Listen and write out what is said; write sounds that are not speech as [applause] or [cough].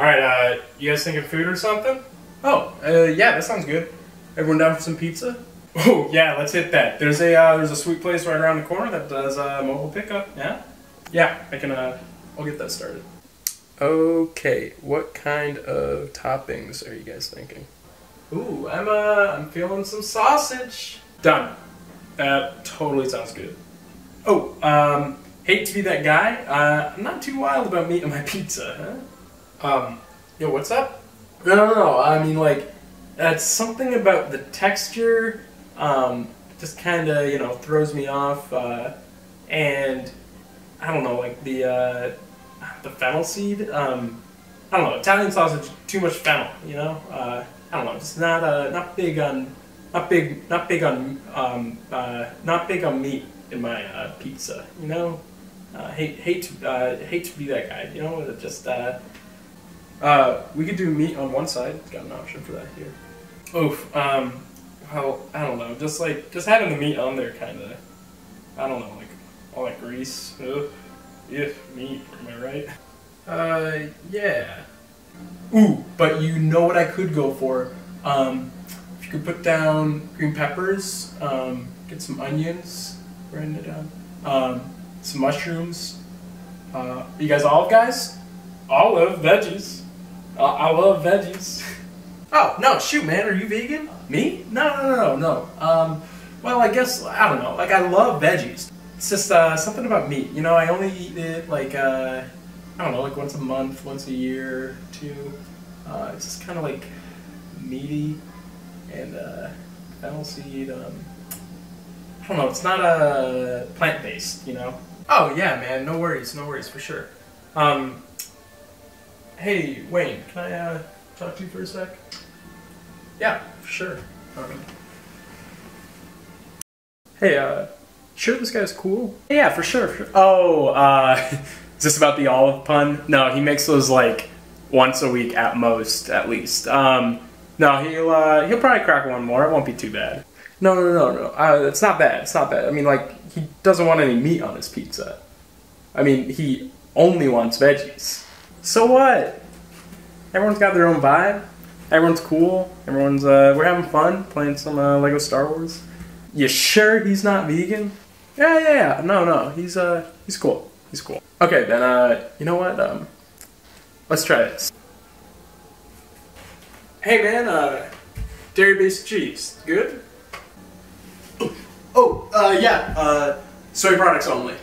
All right, uh, you guys thinking food or something? Oh, uh, yeah, that sounds good. Everyone down for some pizza? Oh yeah, let's hit that. There's a uh, there's a sweet place right around the corner that does uh, mobile pickup. Yeah, yeah, I can. Uh, I'll get that started. Okay, what kind of toppings are you guys thinking? Ooh, I'm uh, I'm feeling some sausage. Done. That totally sounds good. Oh, um, hate to be that guy. Uh, I'm not too wild about meat on my [laughs] pizza, huh? Um, yo, what's up? No, no, no. I mean, like, that's something about the texture. Um, just kind of, you know, throws me off. Uh, and I don't know, like the uh, the fennel seed. Um, I don't know. Italian sausage, too much fennel. You know. Uh, I don't know. Just not uh, not big on not big not big on um, uh, not big on meat in my uh, pizza. You know. Uh, hate hate to uh, hate to be that guy. You know. Just uh, uh, we could do meat on one side. Got an option for that here. Oof. Um. Well, I don't know. Just like just having the meat on there, kind of. I don't know. Like all that grease. Ugh. If meat. Am I right? Uh, yeah. Ooh, but you know what I could go for? Um, if you could put down green peppers, um, get some onions, writing it down, um, some mushrooms. Uh, you guys olive guys? Olive veggies. Uh, I love veggies. Oh, no, shoot, man, are you vegan? Me? No, no, no, no, no. Um, well, I guess I don't know. Like I love veggies. It's just uh, something about meat. You know, I only eat it like uh, I don't know, like once a month, once a year, two. Uh, it's just kind of like meaty and uh, fennel seed. Um, I don't know. It's not a uh, plant based. You know. Oh, yeah, man, no worries, no worries, for sure. Um, hey, Wayne, can I uh, talk to you for a sec? Yeah, sure. Um, hey, uh, sure this guy's cool? Yeah, for sure. For. Oh, uh, [laughs] is this about the olive pun? No, he makes those like once a week at most, at least. Um, no, he'll uh, he'll probably crack one more. It won't be too bad. No, no, no, no. Uh, it's not bad. It's not bad. I mean, like he doesn't want any meat on his pizza. I mean, he only wants veggies. So what? Everyone's got their own vibe. Everyone's cool. Everyone's uh, we're having fun playing some uh, Lego Star Wars. You sure he's not vegan? Yeah, yeah, yeah. No, no. He's uh, he's cool. He's cool. Okay, then uh, you know what? Um, let's try this. Hey man, uh, dairy-based cheese, good? Oh, uh, yeah, uh, soy products only.